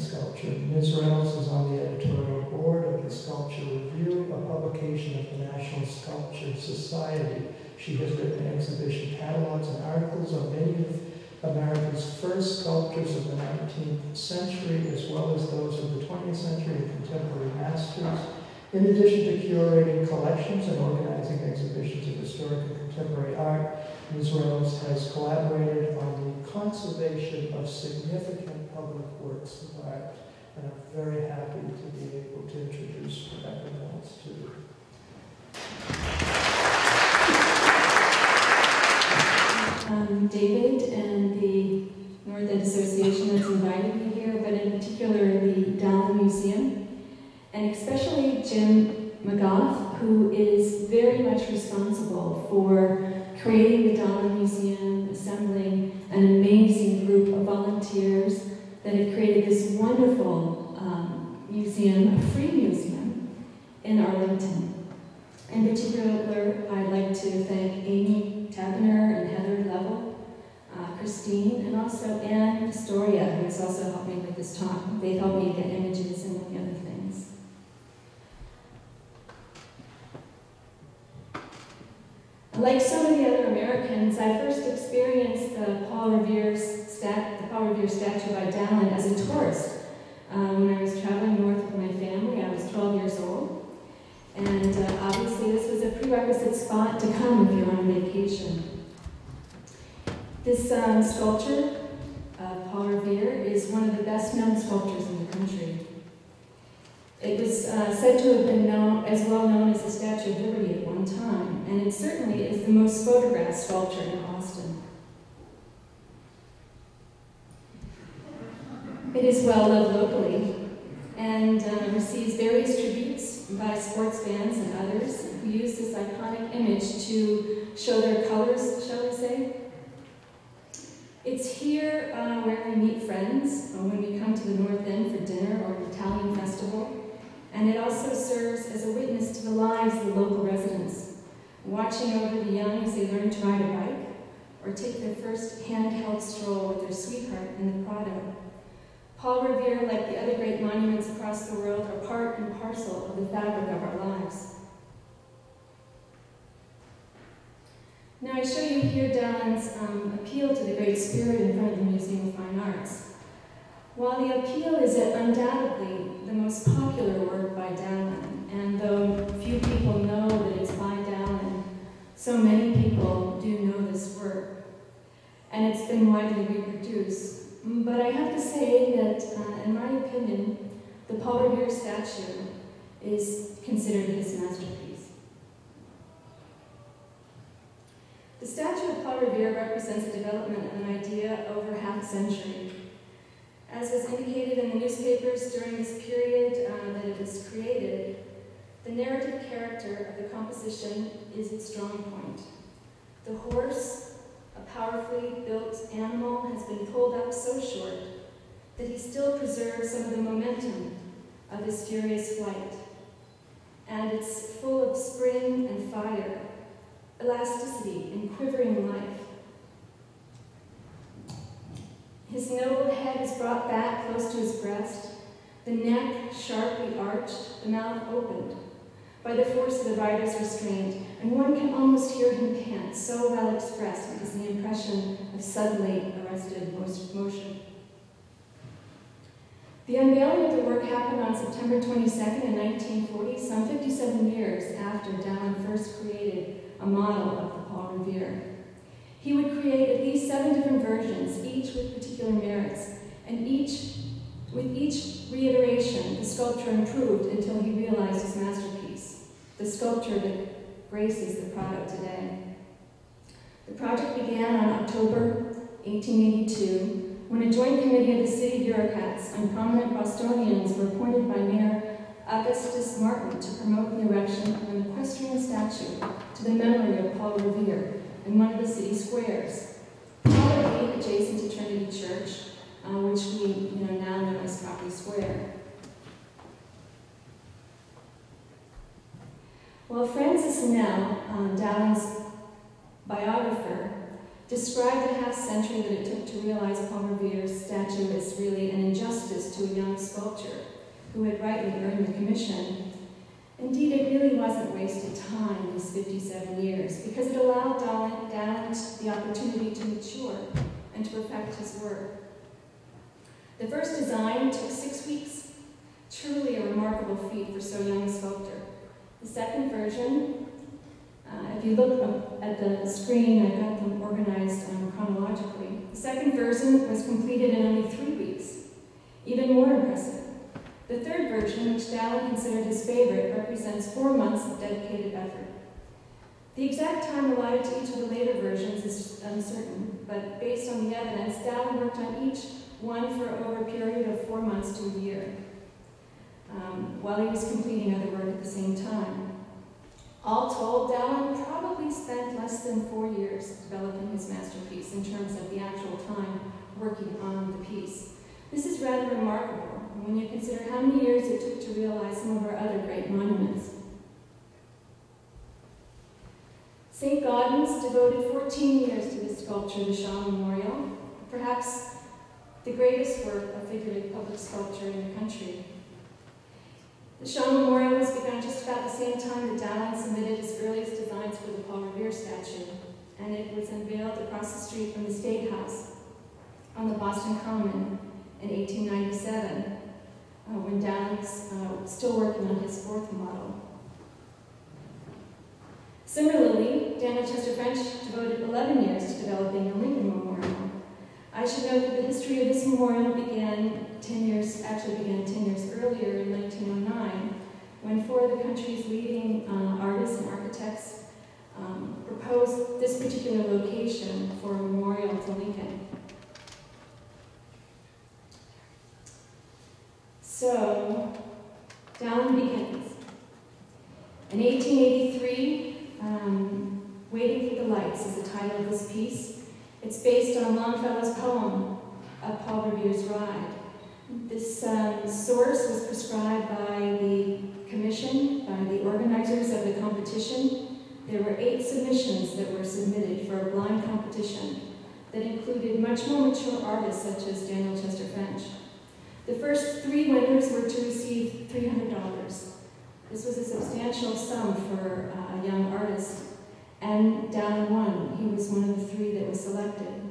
sculpture. Ms. Reynolds is on the editorial board of the Sculpture Review, a publication of the National Sculpture Society. She has written exhibition catalogs and articles on many of America's first sculptors of the 19th century, as well as those of the 20th century and contemporary masters. In addition to curating collections and organizing exhibitions of historic and contemporary art, Reynolds has collaborated on the conservation of significant public works of art. And I'm very happy to be able to introduce Rebecca Reynolds to you. um, David and the North End Association has invited me here, but in particular the Dallin Museum, and especially Jim McGough, who is very much responsible for creating the Dallin Museum, assembling an amazing group of volunteers that have created this wonderful um, museum, a free museum in Arlington. In particular, I'd like to thank Amy Tabner and Heather Level, uh, Christine, and also Anne Astoria, who is also helping with this talk. They helped me get images and many other things. Like so many other Americans, I first experienced the Paul Revere's stat, the Paul Revere statue by Dallin as a tourist. Um, when I was traveling north with my family, I was 12 years old. And uh, obviously, this was a prerequisite spot to come if you're on vacation. This um, sculpture, Paul Revere, is one of the best known sculptures in the country. It was uh, said to have been known as well known as the Statue of Liberty one time, and it certainly is the most photographed sculpture in Boston. It is well loved locally and uh, receives various tributes by sports fans and others who use this iconic image to show their colors, shall we say. It's here uh, where we meet friends when we come to the North End for dinner or an Italian festival. And it also serves as a witness to the lives of the local residents, watching over the young as they learn to ride a bike or take their first handheld stroll with their sweetheart in the Prado. Paul Revere, like the other great monuments across the world, are part and parcel of the fabric of our lives. Now I show you here Dallin's um, appeal to the great spirit in front of the Museum of Fine Arts. While the appeal is undoubtedly the most popular work by Dallin, and though few people know that it's by Dallin, so many people do know this work, and it's been widely reproduced. But I have to say that, uh, in my opinion, the Paul Revere statue is considered his masterpiece. The statue of Paul Revere represents the development of an idea over half a century. As was indicated in the newspapers during this period uh, that it was created, the narrative character of the composition is its strong point. The horse, a powerfully built animal, has been pulled up so short that he still preserves some of the momentum of his furious flight. And it's full of spring and fire, elasticity and quivering life. His noble head is brought back close to his breast, the neck sharply arched, the mouth opened by the force of the rider's restraint, and one can almost hear him pant, so well expressed is the impression of suddenly arrested motion. The unveiling of the work happened on September 22nd in 1940, some 57 years after Dallin first created a model of the Paul Revere. He would create at least seven different versions, each with particular merits, and each, with each reiteration, the sculpture improved until he realized his masterpiece, the sculpture that graces the Prado today. The project began on October 1882 when a joint committee of the city bureaucrats and prominent Bostonians were appointed by Mayor Augustus Martin to promote the erection of an equestrian statue to the memory of Paul Revere in one of the city squares, probably adjacent to Trinity Church, uh, which we you know, now know as Copley Square. Well, Francis Snell, um, Dallin's biographer, described the half century that it took to realize Paul Revere's statue as really an injustice to a young sculptor who had rightly earned the commission. Indeed, it really wasn't wasted time, these 57 years, because it allowed Dallin the opportunity to mature and to perfect his work. The first design took six weeks, truly a remarkable feat for so young a sculptor. The second version, uh, if you look at the screen, I've got them organized um, chronologically. The second version was completed in only three weeks, even more impressive. The third version, which Dallin considered his favorite, represents four months of dedicated effort. The exact time allotted to each of the later versions is uncertain, but based on the evidence, Dallin worked on each one for over a period of four months to a year um, while he was completing other work at the same time. All told, Dallin probably spent less than four years developing his masterpiece in terms of the actual time working on the piece. This is rather remarkable when you consider how many years it took to realize some of our other great monuments. St. Gaudens devoted 14 years to the sculpture, the Shaw Memorial, perhaps the greatest work of figurative public sculpture in the country. The Shaw Memorial was begun just about the same time that Dallin submitted his earliest designs for the Paul Revere statue, and it was unveiled across the street from the State House on the Boston Common in 1897, uh, when was uh, still working on his fourth model. Similarly, Daniel Chester French devoted 11 years to developing the Lincoln Memorial. I should note that the history of this memorial began 10 years, actually began 10 years earlier in 1909, when four of the country's leading uh, artists and architects um, proposed this particular location for a memorial to Lincoln. So, Dallin begins. In 1883, um, Waiting for the Lights is the title of this piece. It's based on Longfellow's poem, of Paul Revere's Ride. This um, source was prescribed by the commission, by the organizers of the competition. There were eight submissions that were submitted for a blind competition that included much more mature artists such as Daniel Chester French. The first three winners were to receive $300. This was a substantial sum for a young artist, and Dallin won. He was one of the three that was selected.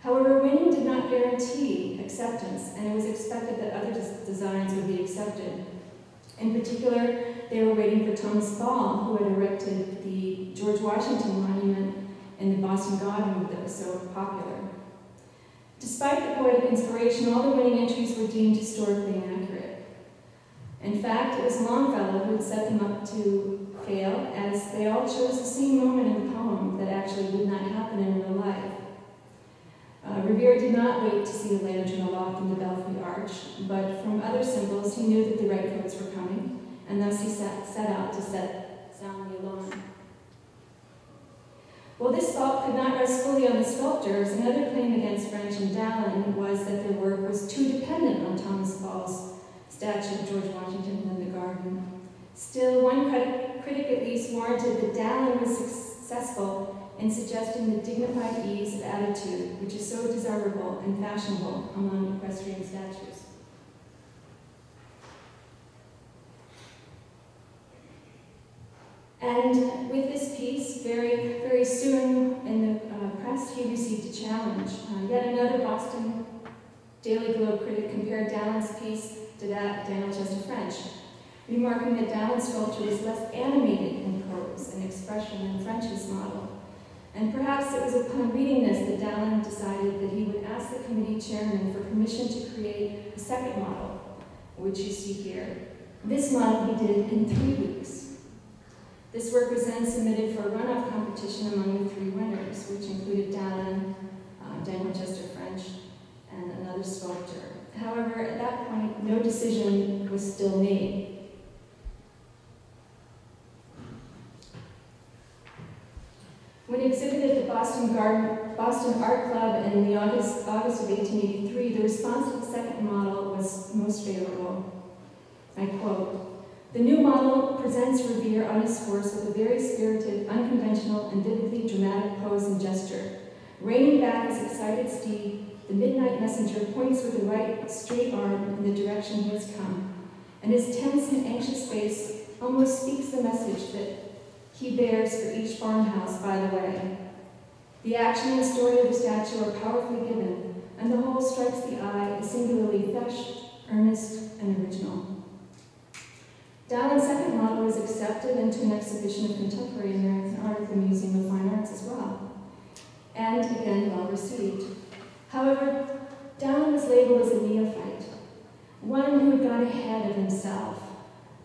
However, winning did not guarantee acceptance, and it was expected that other des designs would be accepted. In particular, they were waiting for Thomas Ball, who had erected the George Washington Monument in the Boston Garden that was so popular. Despite the poetic inspiration, all the winning entries were deemed historically inaccurate. In fact, it was Longfellow who had set them up to fail, as they all chose the same moment in the poem that actually did not happen in real life. Uh, Revere did not wait to see the lantern aloft in the belfry arch, but from other symbols he knew that the redcoats were coming, and thus he set, set out to set sound the alarm. While this fault could not rest fully on the sculptors, another claim against French and Dallin was that their work was too dependent on Thomas Ball's statue of George Washington in the garden. Still, one critic at least warranted that Dallin was successful in suggesting the dignified ease of attitude which is so desirable and fashionable among equestrian statues. And with this piece, very, very soon in the uh, press, he received a challenge. Uh, yet another Boston Daily Globe critic compared Dallin's piece to that of Daniel Chester French, remarking that Dallin's sculpture was less animated in pose and expression than French's model. And perhaps it was upon reading this that Dallin decided that he would ask the committee chairman for permission to create a second model, which you see here. This model he did in three weeks. This work was then submitted for a runoff competition among the three winners, which included Dallin, uh, Daniel Chester French, and another sculptor. However, at that point, no decision was still made. When exhibited at the Boston, Garden, Boston Art Club in the August, August of 1883, the response to the second model was most favorable. I quote, the new model presents Revere on his horse with a very spirited, unconventional, and vividly dramatic pose and gesture. Reining back his excited steed, the midnight messenger points with the right straight arm in the direction he has come, and his tense and anxious face almost speaks the message that he bears for each farmhouse by the way. The action and story of the statue are powerfully given, and the whole strikes the eye as singularly fresh, earnest, and original. Dallin's second model was accepted into an exhibition of contemporary American art at the Museum of Fine Arts as well, and again well received. However, Dallin was labeled as a neophyte, one who had gone ahead of himself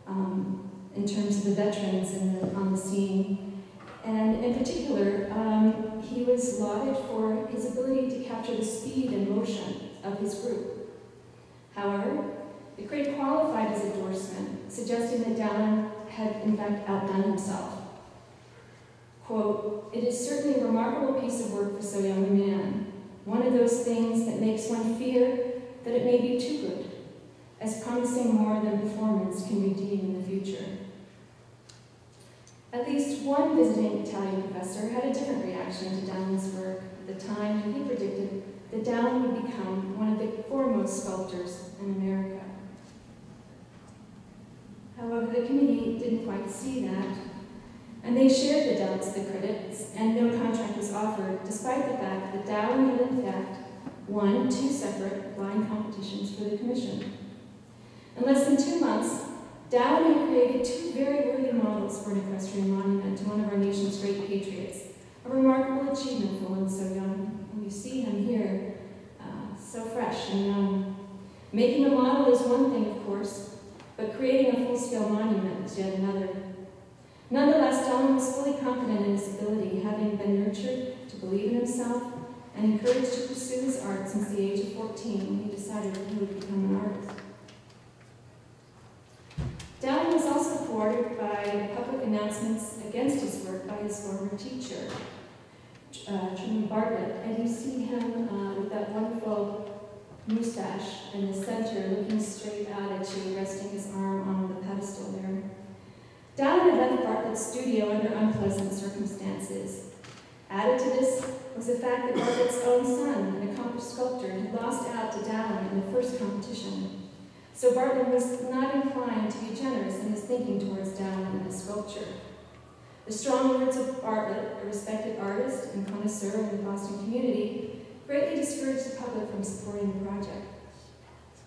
um, in terms of the veterans the, on the scene. And in particular, um, he was lauded for his ability to capture the speed and motion of his group. However, the critic qualified his endorsement, suggesting that Dallin had in fact outdone himself. Quote, it is certainly a remarkable piece of work for so young a man, one of those things that makes one fear that it may be too good, as promising more than performance can redeem in the future. At least one visiting Italian professor had a different reaction to Dallin's work at the time, and he predicted that Dallin would become one of the foremost sculptors in America. However, the committee didn't quite see that, and they shared the doubts of the critics, and no contract was offered, despite the fact that Dallin had in fact won two separate blind competitions for the commission. In less than two months, Dallin had created two very worthy models for an equestrian monument to one of our nation's great patriots, a remarkable achievement for one so young. And you see him here, uh, so fresh and young. Making a model is one thing, of course, but creating a full-scale monument is yet another. Nonetheless, Dallin was fully confident in his ability, having been nurtured to believe in himself and encouraged to pursue his art since the age of 14 when he decided that he would become an artist. Dallin was also thwarted by public announcements against his work by his former teacher, uh, Truman Bartlett, and you see him uh, with that wonderful mustache in the center, looking straight out at you, resting his arm on the pedestal there. Dallin had left Bartlett's studio under unpleasant circumstances. Added to this was the fact that Bartlett's own son, an accomplished sculptor, had lost out to Dallin in the first competition. So Bartlett was not inclined to be generous in his thinking towards Dallin and his sculpture. The strong words of Bartlett, a respected artist and connoisseur in the Boston community, greatly discouraged the public from supporting the project.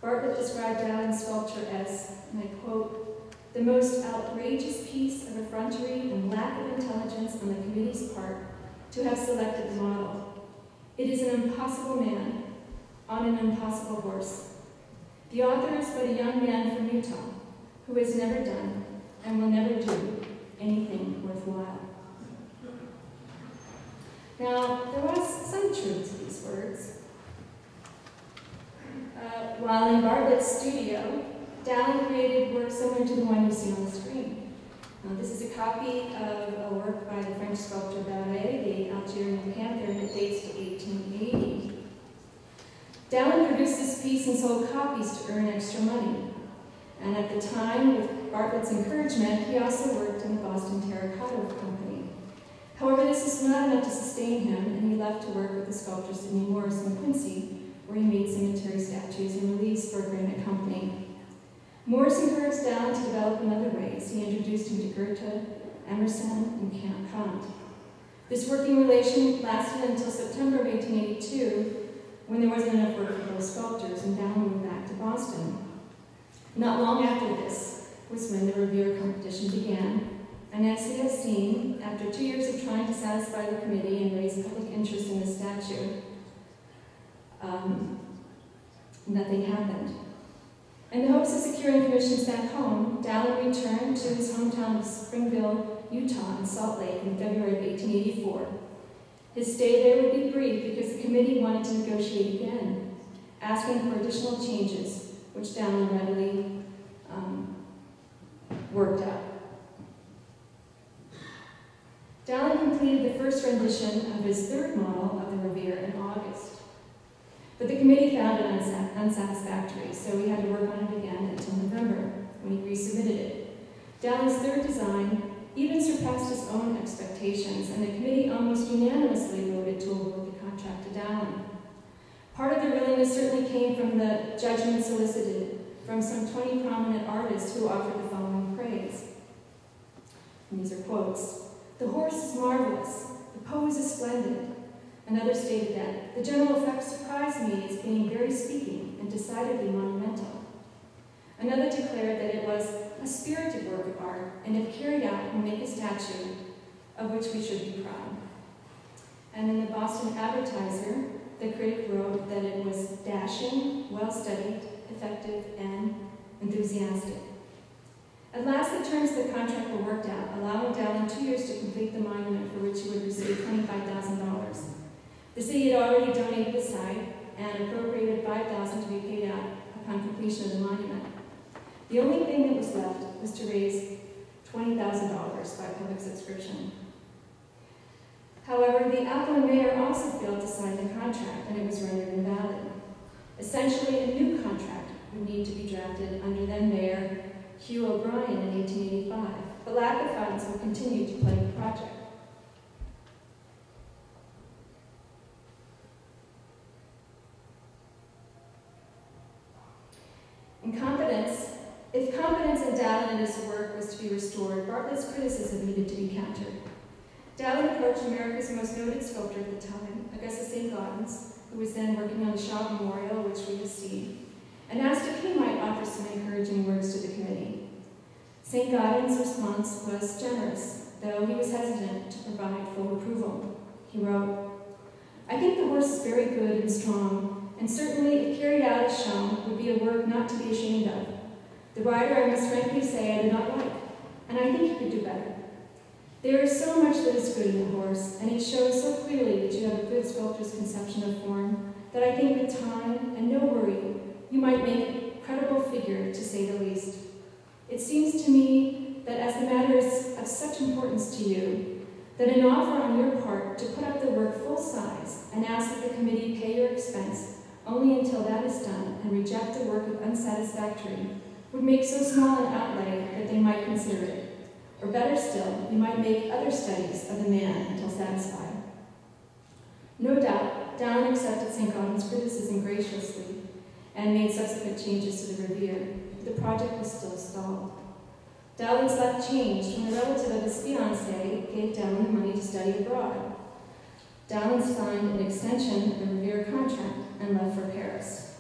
Bartlett described Dallin's sculpture as, and I quote, the most outrageous piece of effrontery and lack of intelligence on the committee's part to have selected the model. It is an impossible man on an impossible horse. The author is but a young man from Utah who has never done and will never do anything worthwhile. Now, there was some truth to these words. Uh, while in Bartlett's studio, Dallin created work similar to the one you see on the screen. Now, this is a copy of a work by the French sculptor Barye, the Algerian panther, and dates to 1880. Dallin produced this piece and sold copies to earn extra money. And at the time, with Bartlett's encouragement, he also worked in the Boston Terracotta Company. However, this was not enough to sustain him, and he left to work with the sculptor Sidney Morris in Quincy, where he made cemetery statues and reliefs for a granite company. Morris encouraged Dallin to develop in other ways. He introduced him to Goethe, Emerson, and Kant. This working relation lasted until September of 1882, when there wasn't enough work for both sculptors, and Dallin moved back to Boston. Not long after this was when the Revere competition began, and as we have seen, after two years of trying to satisfy the committee and raise public interest in the statue, um, nothing happened. In the hopes of securing commissions back home, Dallin returned to his hometown of Springville, Utah, in Salt Lake in February of 1884. His stay there would be brief because the committee wanted to negotiate again. asking for additional changes, which Dallin readily um, worked out. Dallin completed the first rendition of his third model of the Revere in August. But the committee found it unsatisfactory, so we had to work on it again until November, when he resubmitted it. Dallin's third design even surpassed his own expectations, and the committee almost unanimously voted to award the contract to Dallin. Part of the willingness certainly came from the judgment solicited from some 20 prominent artists who offered the following praise. And these are quotes. The horse is marvelous. The pose is splendid. Another stated that the general effect surprised me as being very speaking and decidedly monumental. Another declared that it was a spirited work of art and if carried out would make a statue of which we should be proud. And in the Boston Advertiser, the critic wrote that it was dashing, well-studied, effective, and enthusiastic. At last, the terms of the contract were worked out, allowing Dallin two years to complete the monument for which he would receive $25,000. The city had already donated the site and appropriated $5,000 to be paid out upon completion of the monument. The only thing that was left was to raise $20,000 by public subscription. However, the Upland mayor also failed to sign the contract and it was rendered invalid. Essentially, a new contract would need to be drafted under then Mayor Hugh O'Brien in 1885, but lack of funds would continue to plague the project. In confidence, if confidence in Dallin and his work was to be restored, Bartlett's criticism needed to be countered. Dallin approached America's most noted sculptor at the time, Augustus St. Gaudens, who was then working on the Shaw Memorial, which we have seen, and asked if he might offer some encouraging words to the committee. St. Gaudens' response was generous, though he was hesitant to provide full approval. He wrote, I think the horse is very good and strong, and certainly, if carried out as shown, would be a work not to be ashamed of. The rider, I must frankly say, I do not like, and I think he could do better. There is so much that is good in the horse, and it shows so clearly that you have a good sculptor's conception of form, that I think with time and no worry, you might make a credible figure, to say the least. It seems to me that as the matter is of such importance to you, that an offer on your part to put up the work full size and ask that the committee pay your expense only until that is done and reject the work as unsatisfactory would make so small an outlay that they might consider it. Or better still, you might make other studies of the man until satisfied. No doubt, Dallin accepted St. Gaudens' criticism graciously and made subsequent changes to the Revere. The project was still stalled. Dallin's luck changed when a relative of his fiancée gave Dallin money to study abroad. Dallin signed an extension of the Revere contract and left for Paris.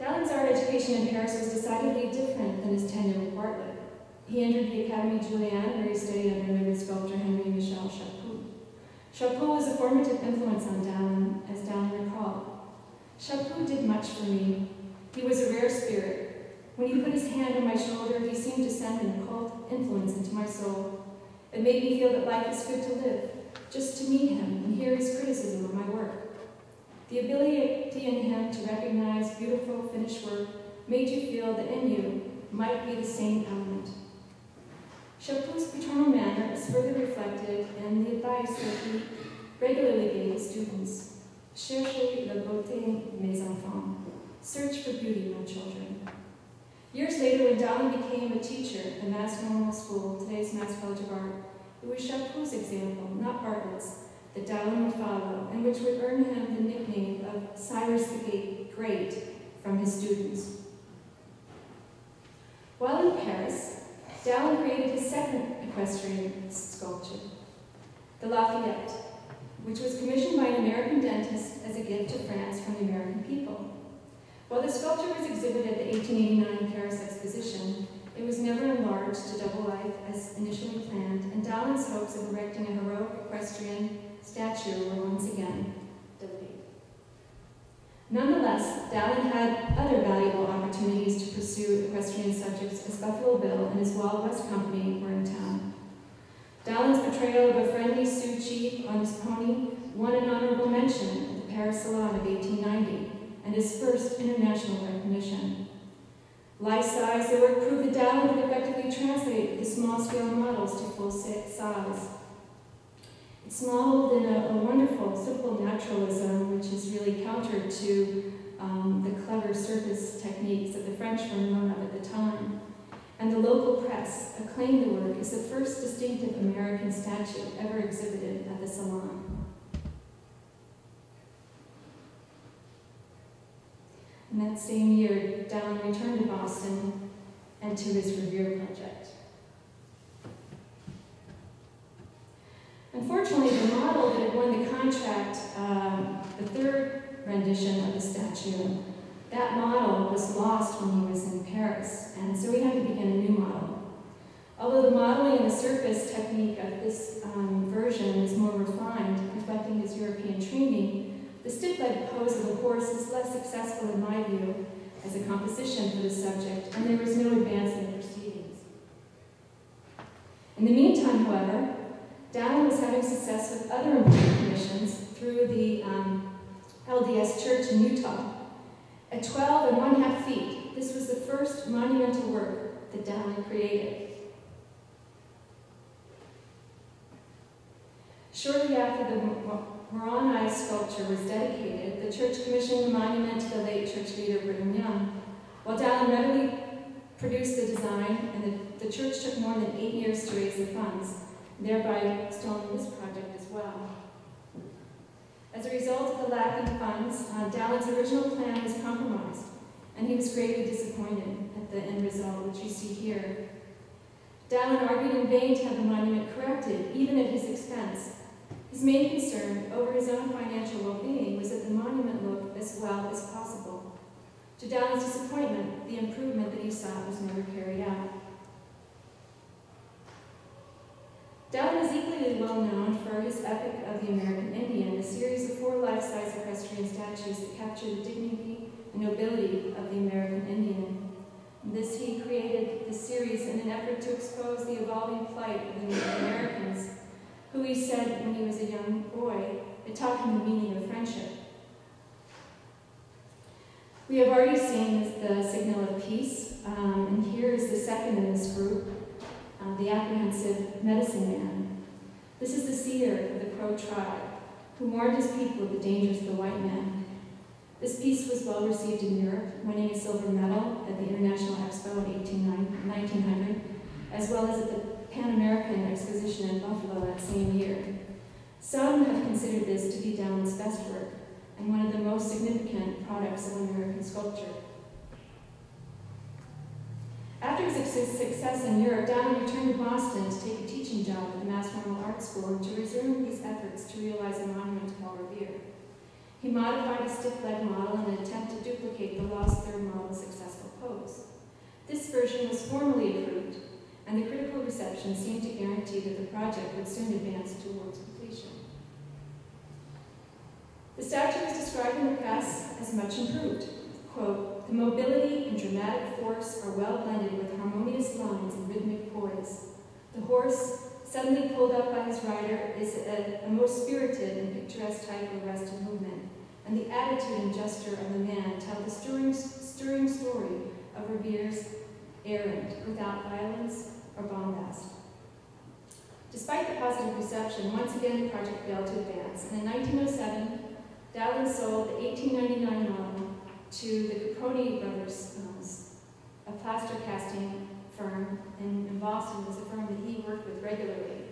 Dallin's art education in Paris was decidedly different than his tenure with Bartlett. He entered the Académie Julian, where he studied under noted sculptor Henri Michel Chapu. Chapu was a formative influence on Dallin, as Dallin recalled. Chapu did much for me. He was a rare spirit. When he put his hand on my shoulder, he seemed to send an occult influence into my soul. It made me feel that life is good to live, just to meet him and hear his criticism of my work. The ability in him to recognize beautiful finished work made you feel that in you might be the same element. Chapu's paternal manner is further reflected in the advice that he regularly gave his students. Cherchez la beauté, mes enfants. Search for beauty, my children. Years later, when Dallin became a teacher at Mass Normal School, today's Mass College of Art, it was Chapu's example, not Bartlett's, that Dallin would follow, and which would earn him the nickname of Cyrus the Great from his students. While in Paris, Dallin created his second equestrian sculpture, the Lafayette, which was commissioned by an American dentist as a gift to France from the American people. While the sculpture was exhibited at the 1889 Paris Exposition, it was never enlarged to double life as initially planned, and Dallin's hopes of erecting a heroic equestrian statue were once again. Nonetheless, Dallin had other valuable opportunities to pursue equestrian subjects as Buffalo Bill and his Wild West Company were in town. Dallin's portrayal of a friendly Sioux chief on his pony won an honorable mention at the the Paris Salon of 1890 and his first international recognition. Life-size, the work proved that Dallin could effectively translate the small-scale models to full size. It's modeled in a, a, wonderful, simple naturalism, which is really counter to um, the clever surface techniques that the French were known of at the time. And the local press acclaimed the work as the first distinctive American statue ever exhibited at the Salon. And that same year, Dallin returned to Boston and to his Revere project. Unfortunately, the model that had won the contract, um, the third rendition of the statue, that model was lost when he was in Paris, and so we had to begin a new model. Although the modeling and the surface technique of this um, version is more refined, reflecting his European training, the stiff-legged pose of the horse is less successful in my view as a composition for the subject, and there was no advance in the proceedings. In the meantime, however, Dallin was having success with other important commissions through the um, LDS Church in Utah. At 12 and one half feet, this was the first monumental work that Dallin created. Shortly after the Moroni sculpture was dedicated, the church commissioned the monument to the late church leader Brigham Young. While Dallin readily produced the design, and the, the church took more than eight years to raise the funds, thereby stalling this project as well. As a result of the lacking funds, uh, original plan was compromised, and he was greatly disappointed at the end result, which you see here. Dallin argued in vain to have the monument corrected, even at his expense. His main concern over his own financial well-being was that the monument look as well as possible. To Dallin's disappointment, the improvement that he sought was never carried out. Dallin is equally well known for his Epic of the American Indian, a series of four life-size equestrian statues that capture the dignity and nobility of the American Indian. This he created this series in an effort to expose the evolving plight of the Native Americans, who he said when he was a young boy, it taught him the meaning of friendship. We have already seen the signal of peace, um, and here is the second in this group, uh, the apprehensive medicine man. This is the seer of the Crow tribe, who warned his people of the dangers of the white man. This piece was well received in Europe, winning a silver medal at the International Expo in 1900, as well as at the Pan American Exposition in Buffalo that same year. Some have considered this to be Dallin's best work and one of the most significant products of American sculpture. After his success in Europe, Dallin returned to Boston to take a teaching job at the Mass Normal Art School and to resume his efforts to realize a monument to Paul Revere. He modified a stiff-leg model in an attempt to duplicate the lost third model's successful pose. This version was formally approved, and the critical reception seemed to guarantee that the project would soon advance towards completion. The statue was described in the press as much improved. Quote, the mobility and dramatic force are well blended with harmonious lines and rhythmic poise. The horse, suddenly pulled up by his rider, is a, a most spirited and picturesque type of arrested movement, and the attitude and gesture of the man tell the stirring, stirring story of Revere's errand without violence or bombast. Despite the positive reception, once again the project failed to advance, and in 1907, Dallin sold the 1899 model to the Caproni Brothers, uh, a plaster casting firm in, in Boston, was a firm that he worked with regularly.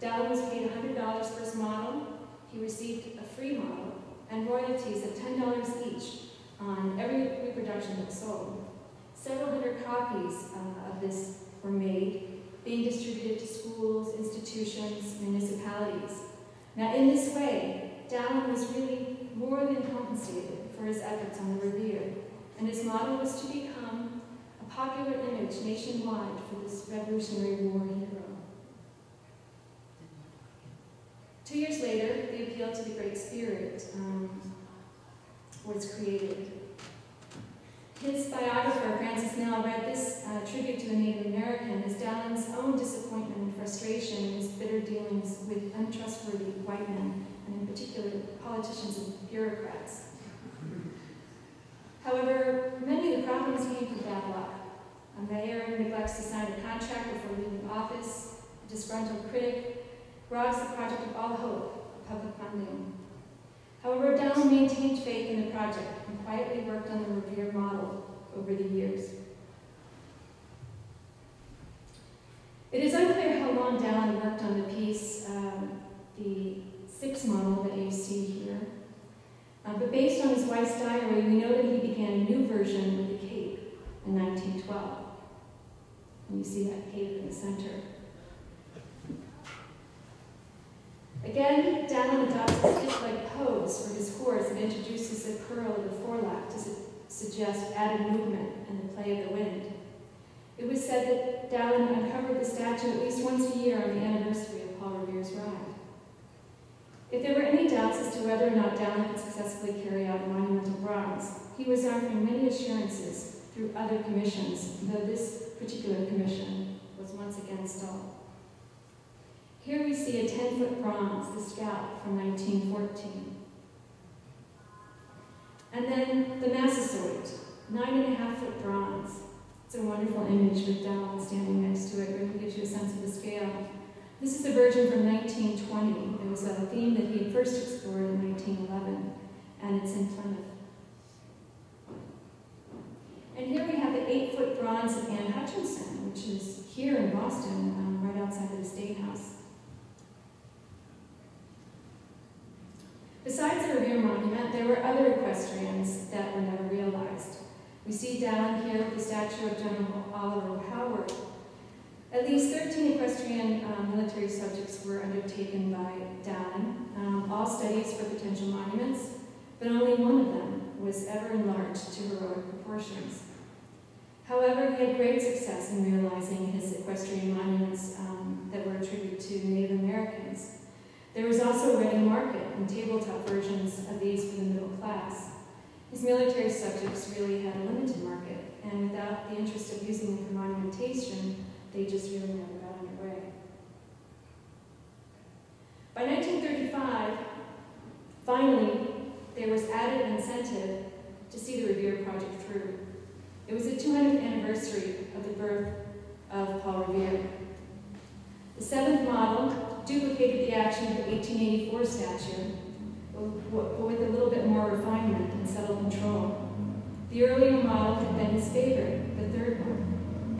Dallin was paid $100 for his model. He received a free model and royalties of $10 each on every reproduction that sold. Several hundred copies uh, of this were made, being distributed to schools, institutions, municipalities. Now, in this way, Dallin was really more than compensated for his efforts on the Revere, and his motto was to become a popular image nationwide for this Revolutionary War hero. Two years later, the appeal to the Great Spirit um, was created. His biographer, Francis Nell, read this uh, tribute to a Native American as Dallin's own disappointment and frustration in his bitter dealings with untrustworthy white men, and in particular politicians and bureaucrats. However, many of the problems came from bad luck. A mayor neglects to sign a contract before leaving office, a disgruntled critic robs the project of all hope of public funding. However, Dallin maintained faith in the project and quietly worked on the Revere model over the years. It is unclear how long Dallin worked on the piece, um, the six model that you see here. Uh, but based on his wife's diary, we know that he began a new version with the cape in 1912. And you see that cape in the center. Again, Dallin adopts a stick-like pose for his horse and introduces a curl of the forelock to su suggest added movement and the play of the wind. It was said that Dallin uncovered the statue at least once a year on the anniversary of Paul Revere's ride. If there were any doubts as to whether or not Dallin could successfully carry out a monumental bronze, he was offering many assurances through other commissions, though this particular commission was once again stalled. Here we see a 10-foot bronze, the scalp from 1914. And then the Massasoit, nine and a half foot bronze. It's a wonderful image with Dallin standing next to it, really gives you a sense of the scale. This is a version from 1920. It was a theme that he had first explored in 1911, and it's in Plymouth. And here we have the eight-foot bronze of Anne Hutchinson, which is here in Boston, um, right outside of the State House. Besides the Revere Monument, there were other equestrians that were never realized. We see down here the statue of General Oliver Howard. At least 13 equestrian um, military subjects were undertaken by Dallin, um, all studies for potential monuments, but only one of them was ever enlarged to heroic proportions. However, he had great success in realizing his equestrian monuments um, that were attributed to Native Americans. There was also a ready market and tabletop versions of these for the middle class. His military subjects really had a limited market, and without the interest of using them for monumentation, they just really never got underway. By 1935, finally, there was added incentive to see the Revere project through. It was the 200th anniversary of the birth of Paul Revere. The seventh model duplicated the action of the 1884 statue, but with a little bit more refinement and subtle control. The earlier model had been his favorite, the third one,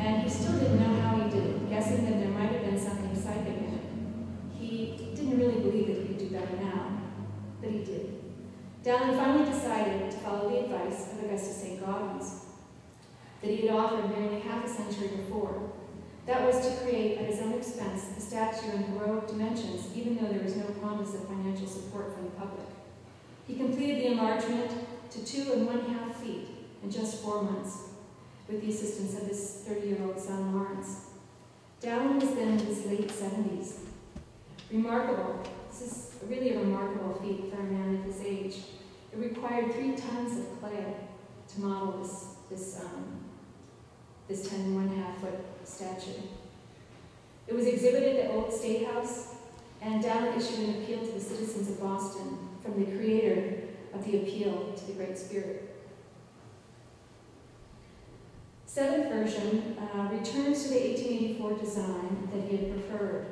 and he still didn't know how he did it, guessing that there might have been something psychic in it. He didn't really believe that he could do better now, but he did. Dallin finally decided to follow the advice of Augustus St. Gaudens that he had offered nearly half a century before. That was to create, at his own expense, a statue in heroic dimensions, even though there was no promise of financial support from the public. He completed the enlargement to two and one half feet in just four months, with the assistance of his 30-year-old son, Lawrence. Dallin was then in his late 70s. Remarkable. This is really a remarkable feat for a man of his age. It required three tons of clay to model this, this um, this 10 and one half foot statue. It was exhibited at Old State House, and Dallin issued an appeal to the citizens of Boston from the creator of the appeal to the Great Spirit. Seventh version uh, returns to the 1884 design that he had preferred.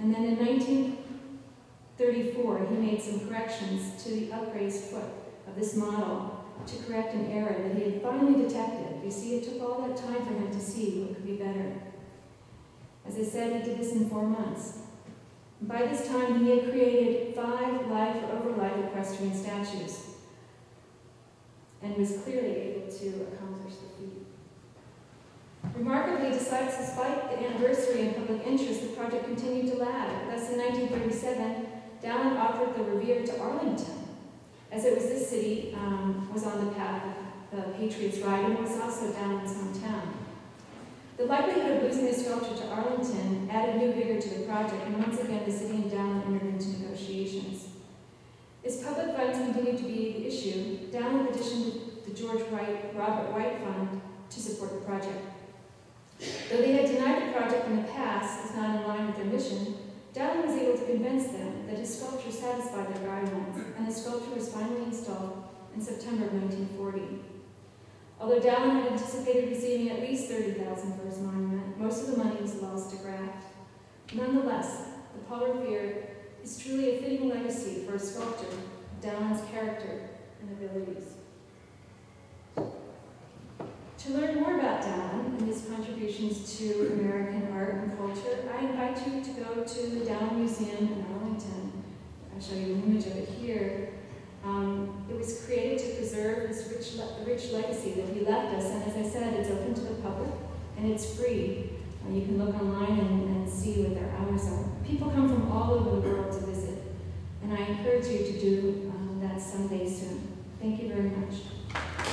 And then in 1934, he made some corrections to the upraised foot of this model to correct an error that he had finally detected. You see, it took all that time for him to see what could be better. As I said, he did this in four months. By this time, he had created five life or over life equestrian statues and was clearly able to accomplish the feat. Remarkably, despite the anniversary and public interest, the project continued to lag. Thus, in 1937, Dallin offered the Revere to Arlington, as it was this city um, was on the path of the Patriots' ride and was also his hometown. The likelihood of losing the sculpture to Arlington added new vigor to the project, and once again the city and Dallin entered into negotiations. As public funds continued to be the issue, Dallin petitioned the George Wright, Robert White Fund to support the project. Though they had denied the project in the past as not in line with their mission, Dallin was able to convince them that his sculpture satisfied their guidelines, and the sculpture was finally installed in September of 1940. Although Dallin had anticipated receiving at least 30000 for his monument, most of the money was lost to graft. Nonetheless, the Paul Revere is truly a fitting legacy for a sculptor of Dallin's character and abilities. To learn more about Dallin and his contributions to American art and culture, I invite you to go to the Dallin Museum in Arlington. I'll show you an image of it here. Um, it was created to preserve this rich, le- rich legacy that he left us, and as I said, it's open to the public and it's free. Uh, you can look online and, and see what their hours are. People come from all over the world to visit, and I encourage you to do um, that someday soon. Thank you very much.